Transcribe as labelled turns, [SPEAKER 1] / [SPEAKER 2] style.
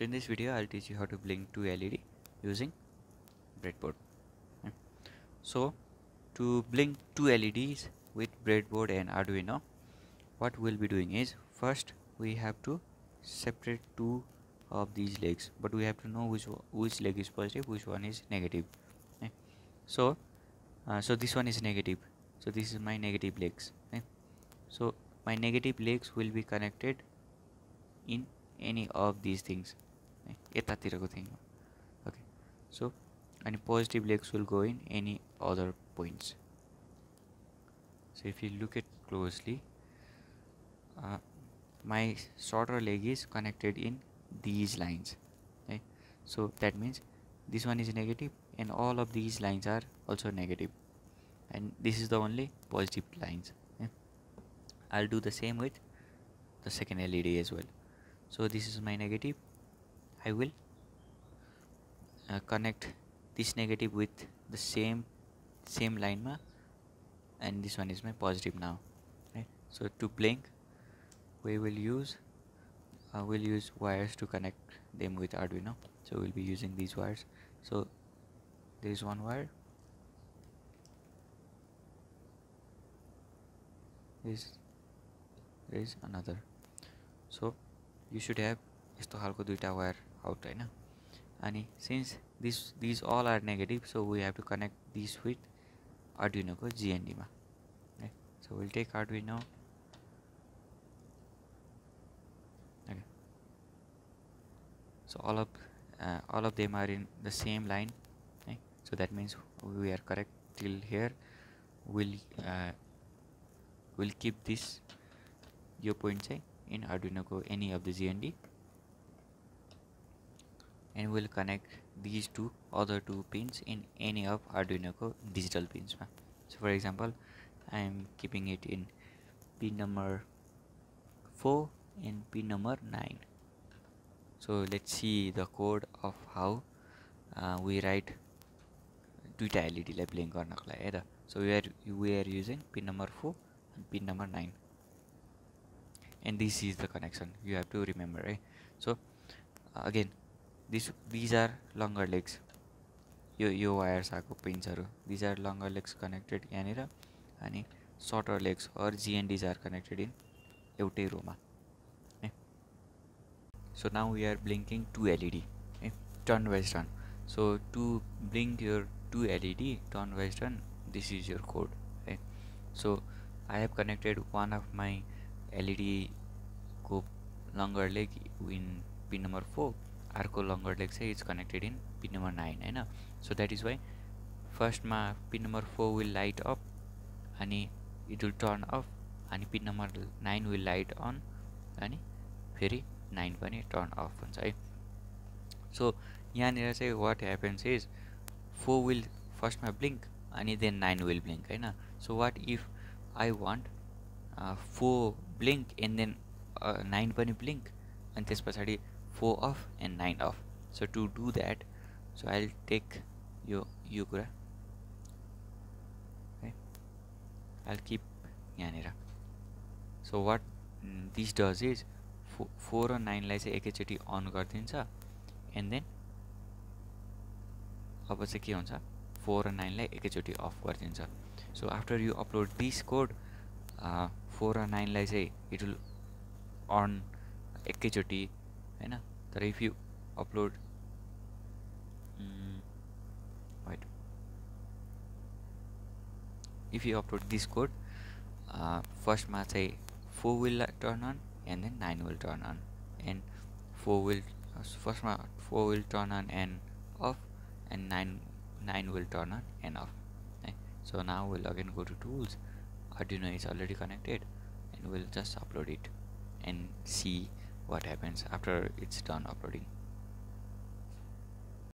[SPEAKER 1] So in this video I'll teach you how to blink two LED using breadboard. So to blink two LEDs with breadboard and Arduino what we'll be doing is first we have to separate two of these legs but we have to know which which leg is positive which one is negative. So uh, so this one is negative. So this is my negative legs. So my negative legs will be connected in any of these things यतातिरको thing okay so and positive legs will go in any other points so if you look at closely uh, my shorter leg is connected in these lines okay so that means this one is negative and all of these lines are also negative and this is the only positive lines okay? I'll do the same with the second LED as well so this is my negative I will uh, connect this negative with the same same line ma, and this one is my positive now right? So to blink we will use uh, we'll use wires to connect them with Arduino. So we'll be using these wires. So there is one wire. Is there is another. So you should have ইস্তো হালকো দুইটা wire out right now. And since this these all are negative so we have to connect these with Arduino ko GND ma. Right? So we'll take Arduino. Okay. So all of uh, all of them are in the same line. Right? so that means we are correct till here. We'll uh, we'll keep this your point say in Arduino ko any of the GND and we'll connect these two other two pins in any of Arduino digital pins so for example I am keeping it in pin number 4 and pin number 9 so let's see the code of how uh, we write दुईवटा एलइडीलाई blink गर्नको लागि है त so we are we are using pin number four and pin number nine and this is the connection you have to remember है so again this these are लङ्गर legs yo yo wires आएको पिन्सहरू these are लङ्गर legs connected यहाँनिर अनि shorter legs or जिएनडिज are connected in एउटै रोमा है so now we are blinking to LED है turn wise turn so to blink your to LED turn wise turn this is your code है सो I have connected one of my एलइडीको लङ्गर leg in pin number four अर्को longer leg चाहिँ is connected in pin number nine होइन? So that is why फर्स्टमा pin number four will light off अनि it will turn off अनि pin number nine will light on अनि फेरि nine पनि turn of हुन्छ है? सो यहाँनिर चाहिँ what happens is four will फर्स्टमा ब्लिङ्क अनि देन नाइन विल ब्लिङ्क होइन? So what if I want four blink and then nine पनि ब्लिङ्क अनि त्यस पछाडि 4 off and 9 off. So to do that so I'll take your यो कुरा. Okay? I'll keep यहाँनिर so what this does is 4 र 9 लाई चाहिँ एकैचोटि अन गरिदिन्छ एन्ड देन अब चाहिँ के हुन्छ? 4 र 9 लाई एकैचोटि अफ गरिदिन्छ so after you upload this code four र नाइनलाई चाहिँ इट विल अन एकैचोटि होइन तर if you upload white if you upload this code फर्स्टमा चाहिँ four will turn on and then nine will turn on and four will फर्स्टमा four will turn on and of end nine nine will turn on and of है so now will again go to tools Arduino is already connected and we'll just upload it and see what happens after it's done uploading